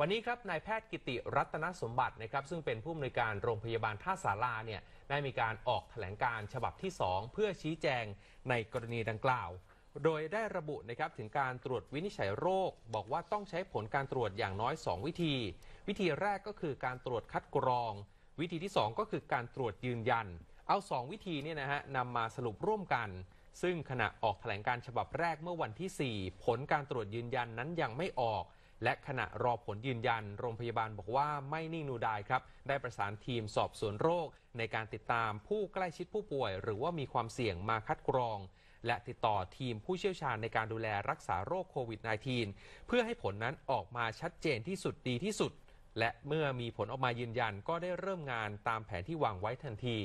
วันนี้ครับนายแพทย์กิติรัตนสมบัตินะครับซึ่งเป็นผู้อำนวยการโรงพยาบาลท่าสาราเนี่ยได้มีการออกแถลงการฉบับที่ 2 เพื่อชี้แจงในกรณีดังกล่าว โดยได้ระบุนะครับถึงการตรวจวินิจฉัยโรค บอกว่าต้องใช้ผลการตรวจอย่างน้อย 2 วิธี วิธีแรกก็คือการตรวจคัดกรอง วิธีที่ 2 ก็คือการตรวจยืนยัน เอา 2 วิธีเนี่ยนะฮะนำมาสรุปร่วมกันซึ่งขณะออกแถลงการฉบับแรกเมื่อวันที่ 4 ผลการตรวจยืนยันนั้นยังไม่ออก และขณะรอผลยืนยัน โรงพยาบาลบอกว่าไม่นิ่งนูดายครับ ได้ประสานทีมสอบสวนโรค ในการติดตามผู้ใกล้ชิดผู้ป่วย หรือว่ามีความเสี่ยงมาคัดกรอง และติดต่อทีมผู้เชี่ยวชาญในการดูแลรักษาโรคโควิด -19 เพื่อให้ผลนั้นออกมาชัดเจนที่สุดดีที่สุด และเมื่อมีผลออกมายืนยันก็ได้เริ่มงานตามแผนที่วางไว้ทันที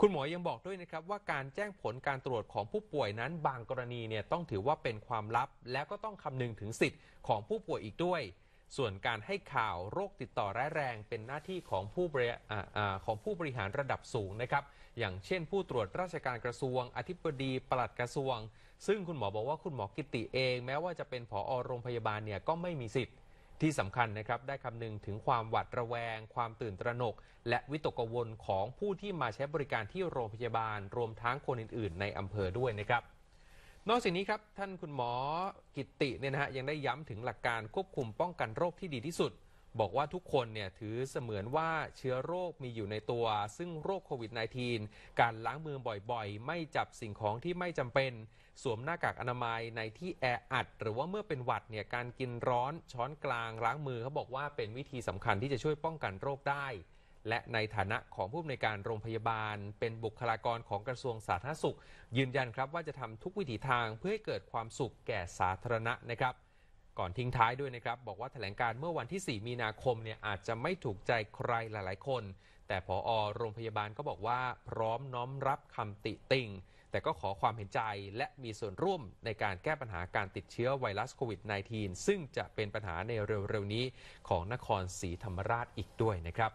คุณหมอยังบอกด้วยนะครับว่าการแจ้งผลการตรวจของผู้ป่วยนั้นบางกรณีเนี่ยต้องถือว่าเป็นความลับ และก็ต้องคำนึงถึงสิทธิ์ของผู้ป่วยอีกด้วย ส่วนการให้ข่าวโรคติดต่อร้ายแรงเป็นหน้าที่ของผู้บริของผู้บริหารระดับสูงนะครับ อย่างเช่น ผู้ตรวจราชการกระทรวง อธิบดีปลัดกระทรวง ซึ่งคุณหมอบอกว่าคุณหมอกิติเอง แม้ว่าจะเป็นผอโรงพยาบาลเนี่ยก็ไม่มีสิทธิ์ ที่สำคัญนะครับได้คำนึงถึงความหวาดระแวง ความตื่นตระหนก และวิตกกังวลของผู้ที่มาใช้บริการที่โรงพยาบาล รวมทั้งคนอื่น ๆ ในอำเภอด้วยนะครับ นอกจากนี้ครับท่านคุณหมอกิติเนี่ยนะฮะยังได้ย้ำถึงหลักการควบคุมป้องกันโรคที่ดีที่สุด บอกว่าทุกคนเนี่ยถือเสมือนว่าเชื้อโรคมีอยู่ในตัว ซึ่งโรคโควิด -19 การล้างมือบ่อยๆ ไม่จับสิ่งของที่ไม่จำเป็น สวมหน้ากากอนามัยในที่แออัด หรือว่าเมื่อเป็นหวัดเนี่ยการกินร้อนช้อนกลางล้างมือเขาบอกว่าเป็นวิธีสำคัญที่จะช่วยป้องกันโรคได้ และในฐานะของผู้อำนวยการโรงพยาบาล เป็นบุคลากรของกระทรวงสาธารณสุข ยืนยันครับว่าจะทำทุกวิถีทางเพื่อให้เกิดความสุขแก่สาธารณะนะครับ ก่อนทิ้งท้ายด้วยนะครับ บอกว่าแถลงการเมื่อวันที่ 4 มีนาคมเนี่ยอาจจะไม่ถูกใจใครหลาย ๆ คน แต่ผอโรงพยาบาลก็บอกว่าพร้อมน้อมรับคำติติงแต่ก็ขอความเห็นใจและมีส่วนร่วมในการแก้ปัญหาการติดเชื้อไวรัสโควิด -19 ซึ่งจะเป็นปัญหาในเร็ว ๆ นี้ของนครศรีธรรมราชอีกด้วยนะครับ